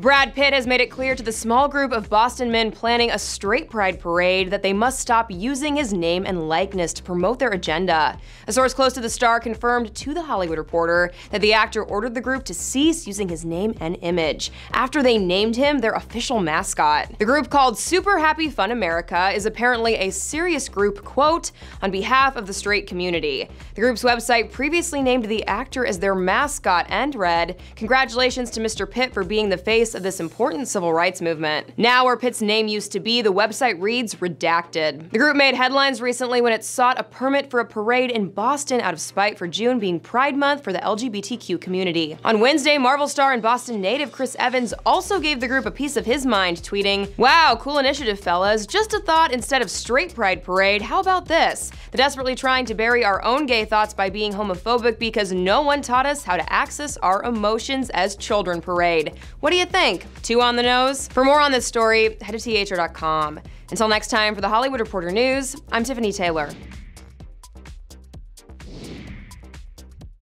Brad Pitt has made it clear to the small group of Boston men planning a straight pride parade that they must stop using his name and likeness to promote their agenda. A source close to the star confirmed to The Hollywood Reporter that the actor ordered the group to cease using his name and image after they named him their official mascot. The group called Super Happy Fun America is apparently a serious group, quote, on behalf of the straight community. The group's website previously named the actor as their mascot and read, Congratulations to Mr. Pitt for being the face of this important civil rights movement. Now, where Pitt's name used to be, the website reads redacted. The group made headlines recently when it sought a permit for a parade in Boston out of spite for June being Pride Month for the LGBTQ community. On Wednesday, Marvel star and Boston native Chris Evans also gave the group a piece of his mind, tweeting, Wow, cool initiative, fellas. Just a thought instead of straight pride parade, how about this? The desperately trying to bury our own gay thoughts by being homophobic because no one taught us how to access our emotions as children parade. What do you think? Think? Too on the nose? For more on this story, head to thr.com. Until next time, for the Hollywood Reporter News, I'm Tiffany Taylor.